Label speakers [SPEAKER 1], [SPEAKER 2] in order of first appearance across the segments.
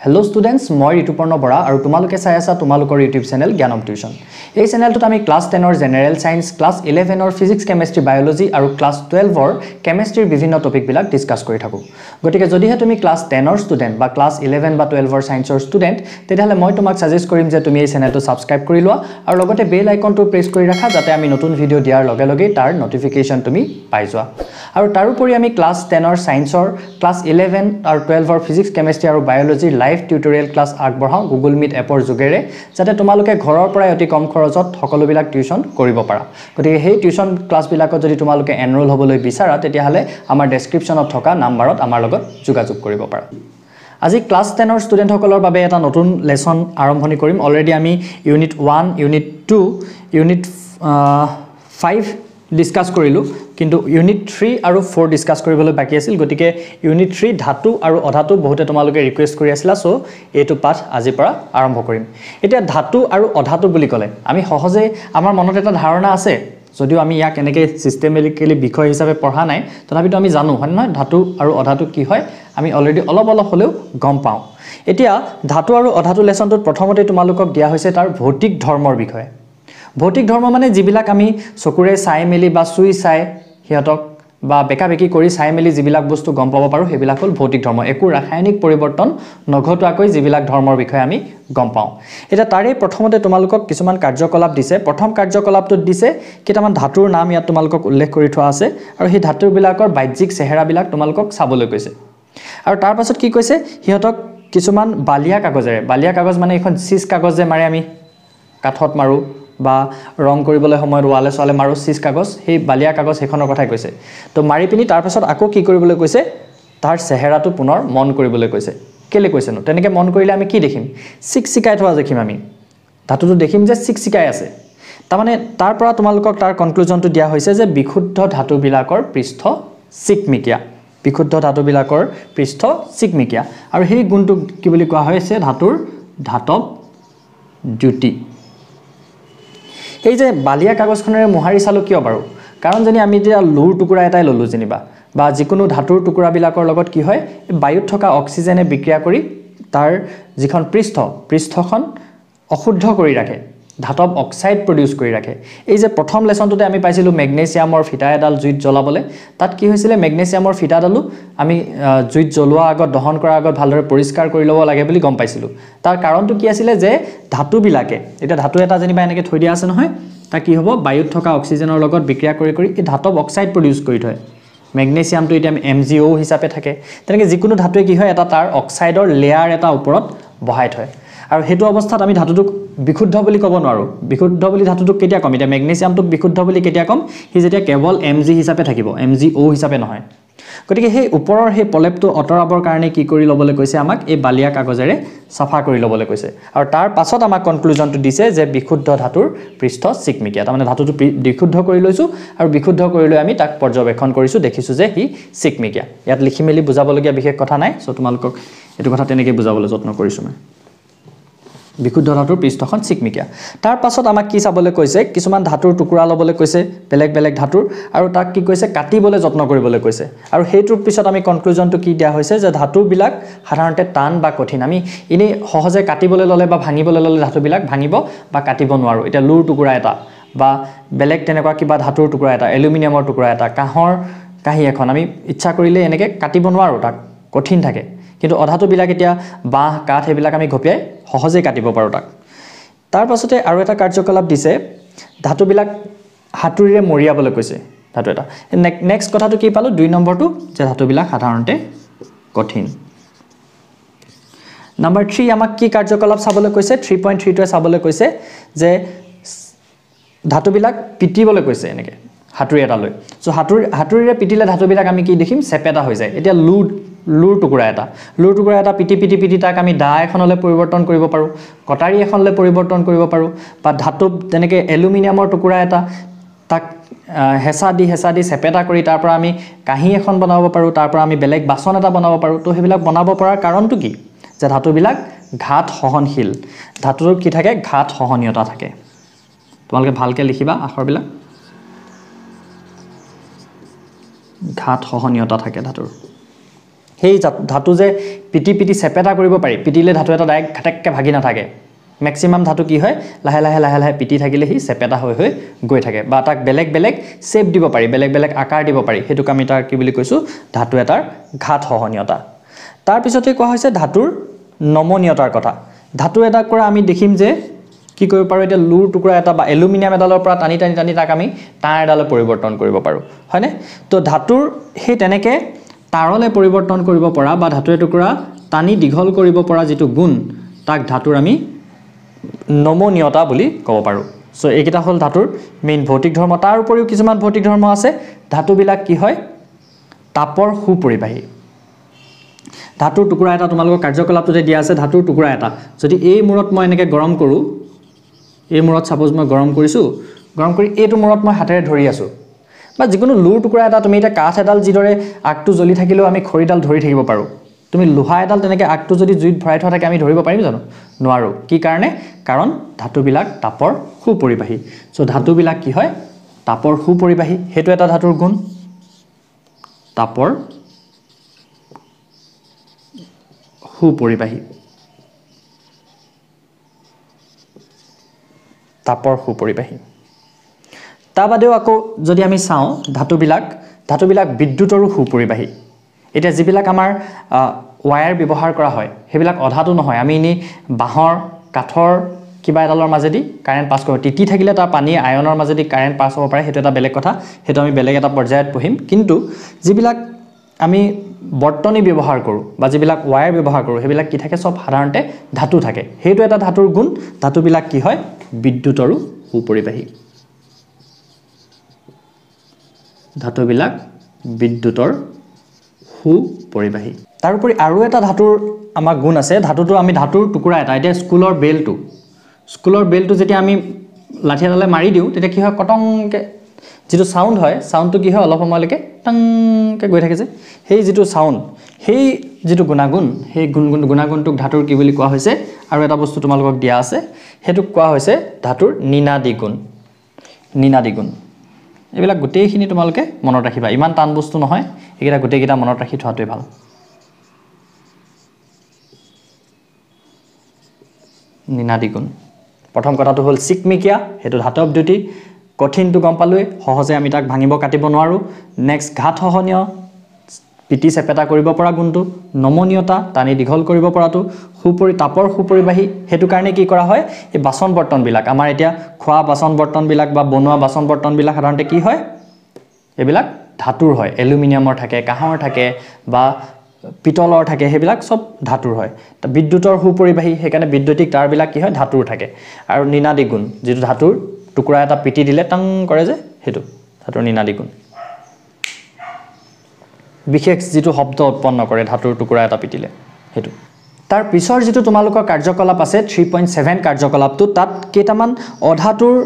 [SPEAKER 1] Hello students মই ঋতুপৰ্ণ বৰা আৰু তোমালোকে চাই আছা তোমালোকৰ ইউটিউব চেনেল জ্ঞানম টিউশ্যন এই চেনেলটোত আমি ক্লাছ টেনৰ জেনেৰেল ছায়েন্স ক্লাছ ইলেভেনৰ ফিজিক্স কেমেষ্ট্ৰি বায়'লজি আৰু ক্লাছ টুৱেলভৰ কেমেষ্ট্ৰিৰ বিভিন্ন টপিকবিলাক ডিছকাছ কৰি থাকোঁ। গতিকে যদিহে তুমি ক্লাছ টেনৰ ষ্টুডেণ্ট বা ক্লাছ ইলেভেন বা টুৱেলভৰ ছায়েন্সৰ ষ্টুডেণ্ট তেতিয়াহ'লে মই তোমাক ছাজেষ্ট কৰিম যে তুমি এই চেনেলটো ছাবস্ক্ৰাইব কৰি লোৱা আৰু লগতে বেল আইকনটো প্ৰেছ কৰি ৰাখা যাতে আমি নতুন ভিডিঅ' দিয়াৰ লগে লগেই তাৰ নটিফিকেশ্যন তুমি পাই যোৱা। আৰু তাৰোপৰি আমি ক্লাছ টেনৰ ছায়েন্সৰ ক্লাছ ইলেভেন আৰু টুৱেলভৰ ফিজিক্স কেমেষ্ট্ৰি আৰু বায়'লজিৰ লাইভ টিউটৰিয়েল ক্লাছ আগবঢ়াওঁ গুগল মিট এপৰ যোগেৰে যাতে তোমালোকে ঘৰৰ পৰাই অতি কম খৰচত সকলোবিলাক টিউশ্যন কৰিব পাৰা। গতিকে সেই টিউশ্যন ক্লাছবিলাকত যদি তোমালোকে এনৰোল হ'বলৈ বিচাৰা তেতিয়াহ'লে আমাৰ ডেছক্ৰিপশ্যনত থকা নাম্বাৰত আমাৰ লগত যোগাযোগ কৰিব পাৰা। আজি ক্লাছ টেনৰ ষ্টুডেণ্টসকলৰ বাবে এটা নতুন লেচন আৰম্ভণি কৰিম। অলৰেডি আমি unit one unit two unit five discuss কৰিলোঁ। কিন্তু ইউনিট থ্ৰী আৰু ফ'ৰ ডিছকাছ কৰিবলৈ বাকী আছিল। গতিকে ইউনিট থ্ৰী ধাতু আৰু অধাতু বহুতে তোমালোকে ৰিকুৱেষ্ট কৰি আছিলা চ' এইটো পাঠ আজিৰ পৰা আৰম্ভ কৰিম। এতিয়া ধাতু আৰু অধাতু বুলি ক'লে আমি সহজেই আমাৰ মনত এটা ধাৰণা আছে যদিও আমি ইয়াক এনেকৈ ছিষ্টেমেটিকেলি বিষয় হিচাপে পঢ়া নাই তথাপিতো আমি জানো হয় নহয়? ধাতু আৰু অধাতু কি হয় আমি অলৰেডি অলপ অলপ হ'লেও গম পাওঁ। এতিয়া ধাতু আৰু অধাতু লেচনটোত প্ৰথমতে তোমালোকক দিয়া হৈছে তাৰ ভৌতিক ধৰ্মৰ বিষয়ে। ভৌতিক ধৰ্ম মানে যিবিলাক আমি চকুৰে চাই মেলি বা চুই চাই সিহঁতক বা বেকা বেকি কৰি চাই মেলি যিবিলাক বস্তু গম পাব পাৰোঁ সেইবিলাক হ'ল ভৌতিক ধৰ্ম। একো ৰাসায়নিক পৰিৱৰ্তন নঘটোৱাকৈ যিবিলাক ধৰ্মৰ বিষয়ে আমি গম পাওঁ। এতিয়া তাৰেই প্ৰথমতে তোমালোকক কিছুমান কাৰ্যকলাপ দিছে। প্ৰথম কাৰ্যকলাপটোত দিছে কেইটামান ধাতুৰ নাম ইয়াত তোমালোকক উল্লেখ কৰি থোৱা আছে আৰু সেই ধাতুবিলাকৰ বাহ্যিক চেহেৰাবিলাক তোমালোকক চাবলৈ কৈছে। আৰু তাৰ পাছত কি কৈছে? সিহঁতক কিছুমান বালিয়া কাগজেৰে বালিয়া কাগজ মানে এইখন চিজ কাগজ যে মাৰে আমি কাঠত মাৰোঁ। বা ৰং কৰিবলৈ সময়ত ৱালে চোৱালে মাৰোঁ চিজ কাগজ সেই বালিয়া কাগজ সেইখনৰ কথাই কৈছে। তো মাৰি পিনি তাৰপাছত আকৌ কি কৰিবলৈ কৈছে? তাৰ চেহেৰাটো পুনৰ মন কৰিবলৈ কৈছে। কেলৈ কৈছেনো? তেনেকৈ মন কৰিলে আমি কি দেখিম? চিক চিকাই থোৱা দেখিম আমি। ধাতুটো দেখিম যে চিক চিকাই আছে। তাৰমানে তাৰ পৰা তোমালোকক তাৰ কনক্লুজনটো দিয়া হৈছে যে বিশুদ্ধ ধাতুবিলাকৰ পৃষ্ঠ চিকমিকীয়া। বিশুদ্ধ ধাতুবিলাকৰ পৃষ্ঠ চিকমিকীয়া। আৰু সেই গুণটো কি বুলি কোৱা হৈছে? ধাতুৰ ধাতৱ দ্যুতি এই যে বালিয়া কাগজখনেৰে মোহাৰি চালোঁ কিয় বাৰু? কাৰণ যদি আমি এতিয়া লোৰ টুকুৰা এটাই ল'লোঁ যেনিবা। বা যিকোনো ধাতুৰ টুকুৰাবিলাকৰ লগত কি হয় বায়ুত থকা অক্সিজেনে বিক্ৰিয়া কৰি তাৰ যিখন পৃষ্ঠ পৃষ্ঠখন অশুদ্ধ কৰি ৰাখে। ধাতৱ অক্সাইড প্ৰডিউচ কৰি ৰাখে। এই যে প্ৰথম লেচনটোতে আমি পাইছিলোঁ মেগনেছিয়ামৰ ফিটা এডাল জুইত জ্বলাবলৈ তাত কি হৈছিলে মেগনেছিয়ামৰ ফিটাডালো আমি জুইত জ্বলোৱা আগত দহন কৰাৰ আগত ভালদৰে পৰিষ্কাৰ কৰি ল'ব লাগে বুলি গম পাইছিলোঁ। তাৰ কাৰণটো কি আছিলে যে ধাতুবিলাকে এতিয়া ধাতু এটা যেনিবা এনেকৈ থৈ দিয়া আছে নহয় তাক কি হ'ব বায়ুত থকা অক্সিজেনৰ লগত বিক্ৰিয়া কৰি কৰি এই ধাতৱ অক্সাইড প্ৰডিউচ কৰি থয়। মেগনেছিয়ামটো এতিয়া এম জি অ' হিচাপে থাকে। তেনেকৈ যিকোনো ধাতুৱে কি হয় এটা তাৰ অক্সাইডৰ লেয়াৰ এটা ওপৰত বহাই থয়। আৰু সেইটো অৱস্থাত আমি ধাতুটোক বিশুদ্ধ বুলি ক'ব নোৱাৰোঁ। বিশুদ্ধ বুলি ধাতুটোক কেতিয়া ক'ম? এতিয়া মেগনেছিয়ামটোক বিশুদ্ধ বুলি কেতিয়া ক'ম? সি যেতিয়া কেৱল এম জি হিচাপে থাকিব এম জি অ' হিচাপে নহয়। গতিকে সেই ওপৰৰ সেই প্ৰলেপটো আঁতৰাবৰ কাৰণে কি কৰি ল'বলৈ কৈছে আমাক? এই বালিয়া কাগজেৰে চাফা কৰি ল'বলৈ কৈছে। আৰু তাৰ পাছত আমাক কনক্লুজনটো দিছে যে বিশুদ্ধ ধাতুৰ পৃষ্ঠ চিকমিকীয়া তাৰমানে ধাতুটো বিশুদ্ধ কৰি লৈছোঁ আৰু বিশুদ্ধ কৰি লৈ আমি তাক পৰ্যবেক্ষণ কৰিছোঁ দেখিছোঁ যে সি চিকমিকীয়া ইয়াত লিখি মেলি বুজাবলগীয়া বিশেষ কথা নাই চ' তোমালোকক এইটো কথা তেনেকৈ বুজাবলৈ যত্ন কৰিছোঁ মই। বিশুদ্ধ ধাতুৰ পৃষ্ঠখন চিকমিকীয়া তাৰ পাছত আমাক কি চাবলৈ কৈছে? কিছুমান ধাতুৰ টুকুৰা ল'বলৈ কৈছে বেলেগ বেলেগ ধাতুৰ আৰু তাক কি কৈছে? কাটিবলৈ যত্ন কৰিবলৈ কৈছে। আৰু সেইটোৰ পিছত আমি কনক্লুজনটো কি দিয়া হৈছে যে ধাতুবিলাক সাধাৰণতে টান বা কঠিন। আমি এনেই সহজে কাটিবলৈ ল'লে বা ভাঙিবলৈ ল'লে ধাতুবিলাক ভাঙিব বা কাটিব নোৱাৰোঁ। এতিয়া লুৰ টুকুৰা এটা বা বেলেগ তেনেকুৱা কিবা ধাতুৰ টুকুৰা এটা এলুমিনিয়ামৰ টুকুৰা এটা কাঁহৰ কাঁহী এখন আমি ইচ্ছা কৰিলে এনেকৈ কাটিব নোৱাৰোঁ তাক কঠিন থাকে। কিন্তু অধাতুবিলাক এতিয়া বাঁহ কাঠ সেইবিলাক আমি ঘপিয়াই সহজেই কাটিব পাৰোঁ তাক। তাৰ পাছতে আৰু এটা কাৰ্যকলাপ দিছে ধাতুবিলাক হাতুৰিৰে মৰিয়াবলৈ কৈছে ধাতু এটা। নেক্সট কথাটো কি পালোঁ? দুই নম্বৰটো যে ধাতুবিলাক সাধাৰণতে কঠিন। নাম্বাৰ থ্ৰী আমাক কি কাৰ্যকলাপ চাবলৈ কৈছে? থ্ৰী পইণ্ট থ্ৰীটোৱে চাবলৈ কৈছে যে ধাতুবিলাক পিটিবলৈ কৈছে এনেকৈ। হাতুৰি এটা লৈ চ' হাতুৰি হাতুৰিৰে পিটিলে ধাতুবিলাক আমি কি দেখিম? চেপেটা হৈ যায়। এতিয়া লুৰ লুৰ টুকুৰা এটা। লুৰ টুকুৰা এটা পিটি পিটি পিটি তাক আমি দা এখনলৈ পৰিৱৰ্তন কৰিব পাৰোঁ কটাৰী এখনলৈ পৰিৱৰ্তন কৰিব পাৰোঁ বা ধাতু তেনেকৈ এলুমিনিয়ামৰ টুকুৰা এটা তাক হেঁচা দি হেঁচা দি চেপেটা কৰি তাৰ পৰা আমি কাঁহী এখন বনাব পাৰোঁ তাৰ পৰা আমি বেলেগ বাচন এটা বনাব পাৰোঁ। তো সেইবিলাক বনাব পৰাৰ কাৰণটো কি? যে ধাতুবিলাক ঘাত সহনশীল। ধাতুটোৰ কি থাকে? ঘাত সহনীয়তা থাকে। তোমালোকে ভালকৈ লিখিবা আখৰবিলাক। ঘাত সহনীয়তা থাকে ধাতুৰ। সেই ধাতু যে পিটি পিটি চেপেটা কৰিব পাৰি পিটিলে ধাতু এটা ডাইৰেক্ট ঘাটেককৈ ভাগি নাথাকে। মেক্সিমাম ধাতু কি হয় লাহে লাহে লাহে লাহে পিটি থাকিলে সি চেপেটা হৈ হৈ গৈ থাকে বা তাক বেলেগ বেলেগ শ্বেপ দিব পাৰি বেলেগ বেলেগ আকাৰ দিব পাৰি। সেইটোক আমি তাৰ কি বুলি কৈছোঁ ধাতু এটাৰ ঘাত সহনীয়তা। তাৰপিছতে কোৱা হৈছে ধাতুৰ নমনীয়তাৰ কথা। ধাতু এটাৰ পৰা আমি দেখিম যে কি কৰিব পাৰোঁ? এতিয়া লুৰ টুকুৰা এটা বা এলুমিনিয়াম এডালৰ পৰা টানি টানি টানি তাক আমি তাঁৰ এডালৈ পৰিৱৰ্তন কৰিব পাৰোঁ। হয়নে? তো ধাতুৰ সেই তেনেকৈ তাঁৰলৈ পৰিৱৰ্তন কৰিব পৰা বা ধাতু এটুকুৰা টানি দীঘল কৰিব পৰা যিটো গুণ তাক ধাতুৰ আমি নমনীয়তা বুলি ক'ব পাৰোঁ। চ' এইকেইটা হ'ল ধাতুৰ মেইন ভৌতিক ধৰ্ম। তাৰ উপৰিও কিছুমান ভৌতিক ধৰ্ম আছে। ধাতুবিলাক কি হয়? তাপৰ সুপৰিবাহী। ধাতুৰ টুকুৰা এটা তোমালোকৰ কাৰ্যকলাপটোতে দিয়া আছে। ধাতুৰ টুকুৰা এটা। যদি এই মূৰত মই এনেকৈ গৰম কৰোঁ এই মূৰত ছাপ'জ মই গৰম কৰিছোঁ গৰম কৰি এইটো মূৰত মই হাতেৰে ধৰি আছোঁ। বা যিকোনো লুৰ টুকুৰা এটা তুমি এতিয়া কাঠ এডাল যিদৰে আগটো জ্বলি থাকিলেও আমি খৰিডাল ধৰি থাকিব পাৰোঁ। তুমি লোহা এডাল তেনেকৈ আগটো যদি জুইত ভৰাই থোৱা থাকে আমি ধৰিব পাৰিম জানো? নোৱাৰোঁ। কি কাৰণে? কাৰণ ধাতুবিলাক তাপৰ সুপৰিবাহী। চ' ধাতুবিলাক কি হয়? তাপৰ সুপৰিবাহী। সেইটো এটা ধাতুৰ গুণ। তাপৰ সুপৰিবাহী। তাপৰ সুপৰিবাহী। তাৰ বাদেও আকৌ যদি আমি চাওঁ ধাতুবিলাক ধাতুবিলাক বিদ্যুতৰো সুপৰিবাহী। এতিয়া যিবিলাক আমাৰ ৱায়াৰ ব্যৱহাৰ কৰা হয় সেইবিলাক অধাতু নহয়। আমি এনেই বাঁহৰ কাঠৰ কিবা এডালৰ মাজেদি কাৰেণ্ট পাছ কৰোঁ তিতি থাকিলে তাৰ পানী আয়নৰ মাজেদি কাৰেণ্ট পাছ হ'ব পাৰে সেইটো এটা বেলেগ কথা। সেইটো আমি বেলেগ এটা পৰ্যায়ত পঢ়িম কিন্তু যিবিলাক আমি বৰ্তনী ব্যৱহাৰ কৰোঁ বা যিবিলাক ৱায়াৰ ব্যৱহাৰ কৰোঁ সেইবিলাক কি থাকে? চব সাধাৰণতে ধাতু থাকে। সেইটো এটা ধাতুৰ গুণ। ধাতুবিলাক কি হয়? বিদ্যুতৰো সুপৰিবাহী। ধাতুবিলাক বিদ্যুতৰ সুপৰিবাহী। তাৰোপৰি আৰু এটা ধাতুৰ আমাৰ গুণ আছে। ধাতুটো আমি ধাতুৰ টুকুৰা এটা এতিয়া স্কুলৰ বেলটো। স্কুলৰ বেলটো যেতিয়া আমি লাঠি এডালে মাৰি দিওঁ তেতিয়া কি হয়? কটংকৈ যিটো চাউণ্ড হয় চাউণ্ডটো কি হয় অলপ সময়লৈকে টংকৈ গৈ থাকে যে। সেই যিটো চাউণ্ড সেই যিটো গুণাগুণ সেই গুণ গুণ গুণাগুণটোক ধাতুৰ কি বুলি কোৱা হৈছে? আৰু এটা বস্তু তোমালোকক দিয়া আছে সেইটোক কোৱা হৈছে ধাতুৰ নিনাদী গুণ নিনাদী গুণ এইবিলাক গোটেইখিনি তোমালোকে মনত ৰাখিবা। ইমান টান বস্তু নহয় এইকেইটা গোটেইকেইটা মনত ৰাখি থোৱাটোৱে ভাল। নিনাদী গুণ প্ৰথম কথাটো হ'ল চিকমিকিয়া সেইটো ধাতৱ দ্যুতি। কঠিনটো গম পালোৱেই সহজে আমি তাক ভাঙিব কাটিব নোৱাৰোঁ। নেক্সট ঘাট সহনীয় পিটি চেপেটা কৰিব পৰা গুণটো নমনীয়তা টানি দীঘল কৰিব পৰাটো সুপৰি তাপৰ সুপৰিবাহী সেইটো কাৰণে কি কৰা হয়? এই বাচন বৰ্তনবিলাক আমাৰ এতিয়া খোৱা বাচন বৰ্তনবিলাক বা বনোৱা বাচন বৰ্তনবিলাক সাধাৰণতে কি হয়? এইবিলাক ধাতুৰ হয় এলুমিনিয়ামৰ থাকে কাঁহৰ থাকে বা পিতলৰ থাকে সেইবিলাক চব ধাতুৰ হয়। বিদ্যুতৰ সুপৰিবাহী সেইকাৰণে বিদ্যুতিক তাঁৰবিলাক কি হয়? ধাতুৰ থাকে। আৰু নিনাদী গুণ যিটো ধাতুৰ টুকুৰা এটা পিটি দিলে টাং কৰে যে সেইটো ধাতুৰ নিনাদী গুণ বিশেষ যিটো শব্দ উৎপন্ন কৰে ধাতুৰ টুকুৰা এটা পিটিলে সেইটো। তাৰ পিছৰ যিটো তোমালোকৰ কাৰ্যকলাপ আছে থ্ৰী পইণ্ট ছেভেন কাৰ্যকলাপটো তাত কেইটামান অধাতুৰ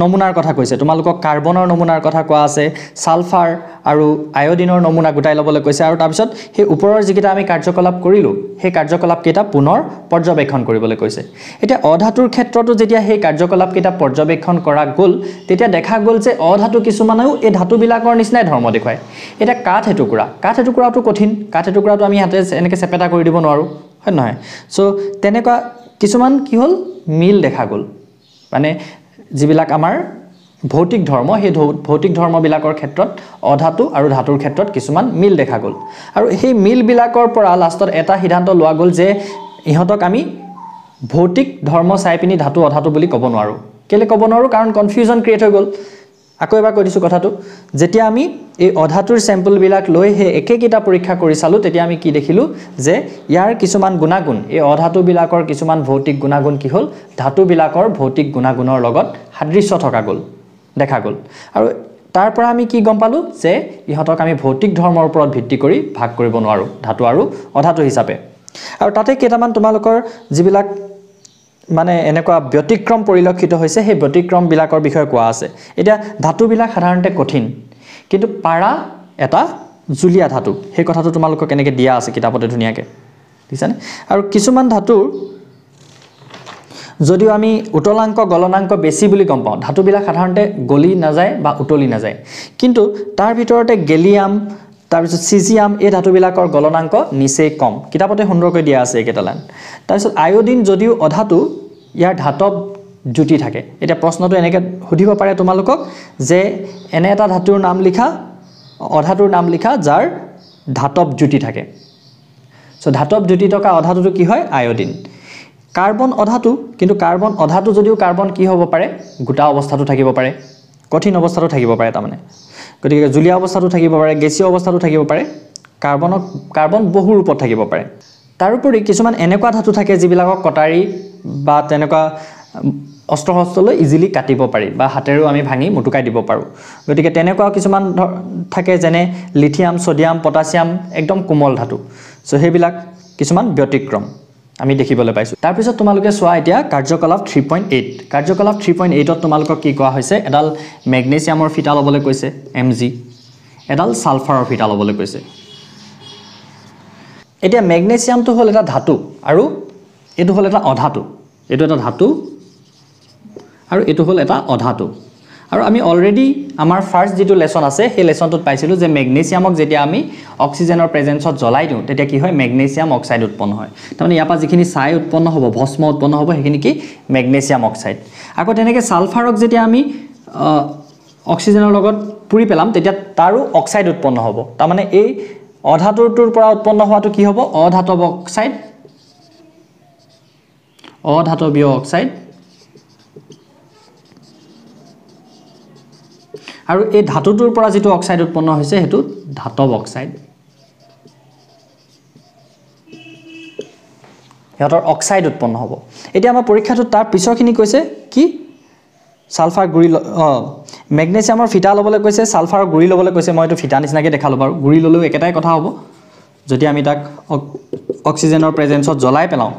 [SPEAKER 1] নমুনাৰ কথা কৈছে। তোমালোকক কাৰ্বনৰ নমুনাৰ কথা কোৱা আছে ছালফাৰ আৰু আয়ডিনৰ নমুনা গোটাই ল'বলৈ কৈছে আৰু তাৰপিছত সেই ওপৰৰ যিকেইটা আমি কাৰ্যকলাপ কৰিলোঁ সেই কাৰ্যকলাপকেইটা পুনৰ পৰ্যবেক্ষণ কৰিবলৈ কৈছে। এতিয়া অধাতুৰ ক্ষেত্ৰতো যেতিয়া সেই কাৰ্যকলাপকেইটা পৰ্যবেক্ষণ কৰা গ'ল তেতিয়া দেখা গ'ল যে অধাতু কিছুমানেও এই ধাতুবিলাকৰ নিচিনাই ধৰ্ম দেখুৱায়। এতিয়া কাঠ এটুকুৰা কাঠ এটুকুৰাটো কঠিন কাঠ এটুকুৰাটো আমি হাতে এনেকৈ চেপেটা কৰি দিব নোৱাৰোঁ হয় নহয়? চ' তেনেকুৱা কিছুমান কি হ'ল? মিল দেখা গ'ল। মানে যিবিলাক আমাৰ ভৌতিক ধৰ্ম সেই ভৌতিক ধৰ্মবিলাকৰ ক্ষেত্ৰত অধাতু আৰু ধাতুৰ ক্ষেত্ৰত কিছুমান মিল দেখা গ'ল। আৰু সেই মিলবিলাকৰ পৰা লাষ্টত এটা সিদ্ধান্ত লোৱা গ'ল যে ইহঁতক আমি ভৌতিক ধৰ্ম চাই পিনি ধাতু অধাতু বুলি ক'ব নোৱাৰোঁ। কেলৈ ক'ব নোৱাৰোঁ? কাৰণ কনফিউজন ক্ৰিয়েট হৈ গ'ল। আকৌ এবাৰ কৈ দিছোঁ কথাটো। যেতিয়া আমি এই অধাতুৰ চেম্পলবিলাক লৈ সেই একেকেইটা পৰীক্ষা কৰি চালোঁ তেতিয়া আমি কি দেখিলোঁ যে ইয়াৰ কিছুমান গুণাগুণ এই অধাতুবিলাকৰ কিছুমান ভৌতিক গুণাগুণ কি হ'ল? ধাতুবিলাকৰ ভৌতিক গুণাগুণৰ লগত সাদৃশ্য থকা গ'ল দেখা গ'ল। আৰু তাৰ পৰা আমি কি গম পালোঁ? যে ইহঁতক আমি ভৌতিক ধৰ্মৰ ওপৰত ভিত্তি কৰি ভাগ কৰিব নোৱাৰোঁ ধাতু আৰু অধাতু হিচাপে। আৰু তাতে কেইটামান তোমালোকৰ যিবিলাক মানে এনেকুৱা ব্যতিক্ৰম পৰিলক্ষিত হৈছে সেই ব্যতিক্ৰমবিলাকৰ বিষয়ে কোৱা আছে। এতিয়া ধাতুবিলাক সাধাৰণতে কঠিন কিন্তু পাৰা এটা জুলীয়া ধাতু সেই কথাটো তোমালোকক এনেকৈ দিয়া আছে কিতাপতে ধুনীয়াকৈ বুজিছানে? আৰু কিছুমান ধাতুৰ যদিও আমি উতলাংক গলনাংক বেছি বুলি গম পাওঁ ধাতুবিলাক সাধাৰণতে গলি নাযায় বা উতলি নাযায় কিন্তু তাৰ ভিতৰতে গেলিয়াম তাৰপিছত চিজিয়াম এই ধাতুবিলাকৰ গলনাংক নিচেই কম। কিতাপতে সুন্দৰকৈ দিয়া আছে এইকেইটা লাইন তাৰপিছত আয়ডিন যদিও অধাতু ইয়াৰ ধাতৱ জুতি থাকে। এতিয়া প্ৰশ্নটো এনেকৈ সুধিব পাৰে তোমালোকক যে এনে এটা ধাতুৰ নাম লিখা অধাতুৰ নাম লিখা যাৰ ধাতৱ জুতি থাকে। চ' ধাতৱ জুতি থকা অধাতুটো কি হয়? আয়ডিন। কাৰ্বন অধাতু কিন্তু কাৰ্বন অধাতু যদিও কাৰ্বন কি হ'ব পাৰে? গোটা অৱস্থাটো থাকিব পাৰে। কঠিন অৱস্থাটো থাকিব পাৰে তাৰমানে। গতিকে জুলীয়া অৱস্থাটো থাকিব পাৰে গেছীয় অৱস্থাটো থাকিব পাৰে কাৰ্বনক কাৰ্বন বহু ৰূপত থাকিব পাৰে। তাৰোপৰি কিছুমান এনেকুৱা ধাতু থাকে যিবিলাকক কটাৰী বা তেনেকুৱা অস্ত্ৰ শস্ত্ৰলৈ ইজিলি কাটিব পাৰি বা হাতেৰেও আমি ভাঙি মুটুকাই দিব পাৰোঁ। গতিকে তেনেকুৱা কিছুমান থাকে যেনে লিথিয়াম ছ'ডিয়াম পটাছিয়াম একদম কোমল ধাতু। চ' সেইবিলাক কিছুমান ব্যতিক্ৰম। আমি দেখিবলৈ পাইছোঁ। তাৰপিছত তোমালোকে চোৱা এতিয়া কাৰ্যকলাপ থ্ৰী পইণ্ট এইট কাৰ্যকলাপ থ্ৰী পইণ্ট এইটত তোমালোকক কি কোৱা হৈছে? এডাল মেগনেছিয়ামৰ ফিটা ল'বলৈ কৈছে এম জি। এডাল ছালফাৰৰ ফিটা ল'বলৈ কৈছে। এতিয়া মেগনেছিয়ামটো হ'ল এটা ধাতু আৰু এইটো হ'ল এটা অধাতু। এইটো এটা ধাতু আৰু এইটো হ'ল এটা অধাতু। আৰু আমি অলৰেডি আমাৰ ফাৰ্ষ্ট যিটো লেচন আছে সেই লেচনটোত পাইছিলোঁ যে মেগনেছিয়ামক যেতিয়া আমি অক্সিজেনৰ প্ৰেজেঞ্চত জ্বলাই দিওঁ তেতিয়া কি হয়? মেগনেছিয়াম অক্সাইড উৎপন্ন হয়। তাৰমানে ইয়াৰ পৰা যিখিনি ছাই উৎপন্ন হ'ব ভস্ম উৎপন্ন হ'ব সেইখিনি কি? মেগনেছিয়াম অক্সাইড আকৌ তেনেকৈ ছালফাৰক যেতিয়া আমি অক্সিজেনৰ লগত পুৰি পেলাম তেতিয়া তাৰো অক্সাইড উৎপন্ন হ'ব। তাৰমানে এই অধাতুটোৰ পৰা উৎপন্ন হোৱাটো কি হ'ব? অধাতৱ অক্সাইড অধাতৱীয় অক্সাইড আৰু এই ধাতুটোৰ পৰা যিটো অক্সাইড উৎপন্ন হৈছে সেইটো ধাতৱ অক্সাইড সিহঁতৰ অক্সাইড উৎপন্ন হ'ব। এতিয়া আমাৰ পৰীক্ষাটোত তাৰ পিছৰখিনি কৈছে কি? ছালফাৰ গুৰি মেগনেছিয়ামৰ ফিটা ল'বলৈ কৈছে ছালফাৰৰ গুৰি ল'বলৈ কৈছে। মই এইটো ফিটা নিচিনাকৈ দেখালোঁ বাৰু। গুৰি ল'লেও একেটাই কথা হ'ব। যদি আমি তাক অক- অক্সিজেনৰ প্ৰেজেঞ্চত জ্বলাই পেলাওঁ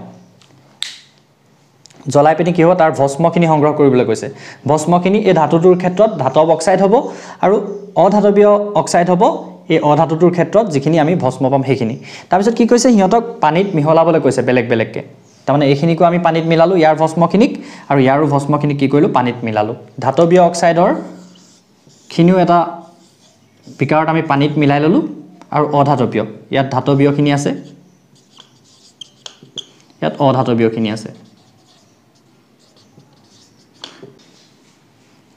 [SPEAKER 1] জ্বলাই পিনি কি হ'ব? তাৰ ভস্মখিনি সংগ্ৰহ কৰিবলৈ কৈছে। ভস্মখিনি এই ধাতুটোৰ ক্ষেত্ৰত ধাতৱ অক্সাইড হ'ব আৰু অধাতৱীয় অক্সাইড হ'ব। এই অধাতুটোৰ ক্ষেত্ৰত যিখিনি আমি ভস্ম পাম সেইখিনি। তাৰপিছত কি কৈছে? সিহঁতক পানীত মিহলাবলৈ কৈছে বেলেগ বেলেগকৈ। তাৰমানে এইখিনিকো আমি পানীত মিলালোঁ ইয়াৰ ভস্মখিনিক আৰু ইয়াৰো ভস্মখিনিক কি কৰিলোঁ? পানীত মিলালোঁ। ধাতৱীয় অক্সাইডৰ খিনিও এটা বিকাৰত আমি পানীত মিলাই ল'লোঁ আৰু অধাতৱীয়। ইয়াত ধাতৱীয়খিনি আছে। ইয়াত অধাতৱীয়খিনি আছে।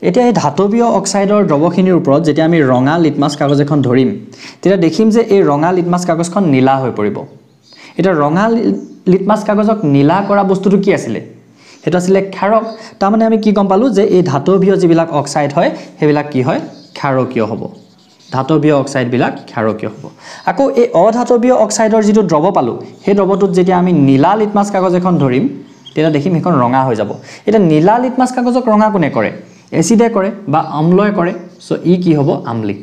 [SPEAKER 1] এতিয়া এই ধাতৱীয় অক্সাইডৰ দ্ৰৱখিনিৰ ওপৰত যেতিয়া আমি ৰঙা লিটমাছ কাগজ এখন ধৰিম তেতিয়া দেখিম যে এই ৰঙা লিটমাছ কাগজখন নীলা হৈ পৰিব। এতিয়া ৰঙা লিটমাছ কাগজক নীলা কৰা বস্তুটো কি আছিলে? সেইটো আছিলে ক্ষাৰক। তাৰমানে আমি কি গম পালোঁ যে এই ধাতৱীয় যিবিলাক অক্সাইড হয় সেইবিলাক কি হয়? ক্ষাৰকীয় হ'ব। ধাতৱীয় অক্সাইডবিলাক ক্ষাৰকীয় হ'ব। আকৌ এই অধাতৱীয় অক্সাইডৰ যিটো দ্ৰৱ পালোঁ সেই দ্ৰৱটোত যেতিয়া আমি নীলা লিটমাছ কাগজ এখন ধৰিম তেতিয়া দেখিম সেইখন ৰঙা হৈ যাব। এতিয়া নীলা লিটমাছ কাগজক ৰঙা কোনে কৰে? এচিডে কৰে বা অম্লই কৰে চ' ই কি হ'ব? আমলিক।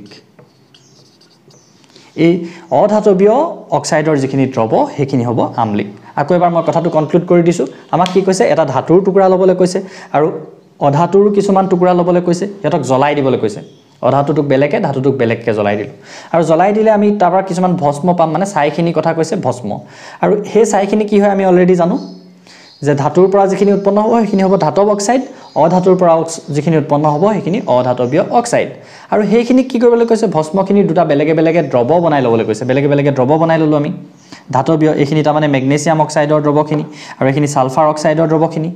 [SPEAKER 1] এই অধাতৱীয় অক্সাইডৰ যিখিনি দ্ৰৱ সেইখিনি হ'ব আমলিক। আকৌ এবাৰ মই কথাটো কনক্লুড কৰি দিছোঁ। আমাক কি কৈছে? এটা ধাতুৰ টুকুৰা ল'বলৈ কৈছে আৰু অধাতুৰো কিছুমান টুকুৰা ল'বলৈ কৈছে। সিহঁতক জ্বলাই দিবলৈ কৈছে। অধাতুটোক বেলেগে ধাতুটোক বেলেগকৈ জ্বলাই দিলোঁ। আৰু জ্বলাই দিলে আমি তাৰ পৰা কিছুমান ভস্ম পাম মানে ছাইখিনি কথা কৈছে ভস্ম। আৰু সেই ছাইখিনি কি হয় আমি অলৰেডি জানো? যে ধাতুৰ পৰা যিখিনি উৎপন্ন হ'ব সেইখিনি হ'ব ধাতৱ অক্সাইড। অধাতুৰ পৰা যিখিনি উৎপন্ন হ'ব সেইখিনি অধাতৱীয় অক্সাইড। আৰু সেইখিনিক কি কৰিবলৈ কৈছে? ভস্মখিনি দুটা বেলেগে বেলেগে দ্ৰৱ বনাই ল'বলৈ কৈছে। বেলেগে বেলেগে দ্ৰৱ বনাই ল'লোঁ আমি। ধাতৱীয় এইখিনি তাৰমানে মেগনেছিয়াম অক্সাইডৰ দ্ৰৱখিনি আৰু এইখিনি ছালফাৰ অক্সাইডৰ দ্ৰৱখিনি।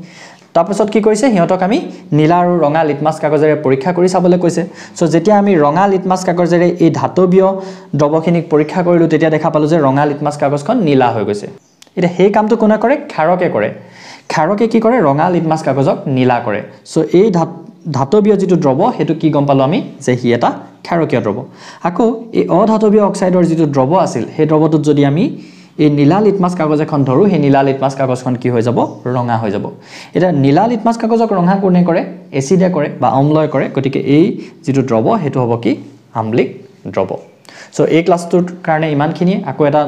[SPEAKER 1] তাৰপিছত কি কৰিছে? সিহঁতক আমি নীলা আৰু ৰঙা লিটমাছ কাগজেৰে পৰীক্ষা কৰি চাবলৈ কৈছে। চ' যেতিয়া আমি ৰঙা লিটমাছ কাগজেৰে এই ধাতৱীয় দ্ৰৱখিনিক পৰীক্ষা কৰিলোঁ তেতিয়া দেখা পালোঁ যে ৰঙা লিটমাছ কাগজখন নীলা হৈ গৈছে। এতিয়া সেই কামটো কোনে কৰে? ক্ষাৰকে কৰে। ক্ষাৰকে কি কৰে? ৰঙা লিটমাছ কাগজক নীলা কৰে। চ' এই ধাত ধাতৱীয় যিটো দ্ৰৱ সেইটো কি গম পালোঁ আমি? যে সি এটা ক্ষাৰকীয় দ্ৰৱ। আকৌ এই অধাতৱীয় অক্সাইডৰ যিটো দ্ৰৱ আছিল সেই দ্ৰৱটোত যদি আমি এই নীলা লিটমাছ কাগজ এখন ধৰোঁ সেই নীলা লিটমাছ কাগজখন কি হৈ যাব? ৰঙা হৈ যাব। এতিয়া নীলা লিটমাছ কাগজক ৰঙা কোনে কৰে? এচিডে কৰে বা অম্লই কৰে। গতিকে এই যিটো দ্ৰৱ সেইটো হ'ব কি? আমলিক দ্ৰৱ। চ' এই ক্লাছটোৰ কাৰণে ইমানখিনিয়ে। আকৌ এটা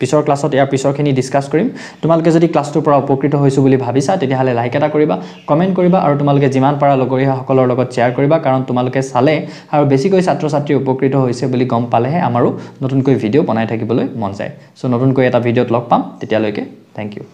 [SPEAKER 1] পিছৰ ক্লাছত ইয়াৰ পিছৰখিনি ডিছকাছ কৰিম। তোমালোকে যদি ক্লাছটোৰ পৰা উপকৃত হৈছোঁ বুলি ভাবিছা তেতিয়াহ'লে লাইক এটা কৰিবা কমেণ্ট কৰিবা আৰু তোমালোকে যিমান পাৰা লগৰীয়াসকলৰ লগত শ্বেয়াৰ কৰিবা কাৰণ তোমালোকে চালে আৰু বেছিকৈ ছাত্ৰ ছাত্ৰী উপকৃত হৈছে বুলি গম পালেহে আমাৰো নতুনকৈ ভিডিঅ' বনাই থাকিবলৈ মন যায়। চ' নতুনকৈ এটা ভিডিঅ'ত লগ পাম তেতিয়ালৈকে থেংক ইউ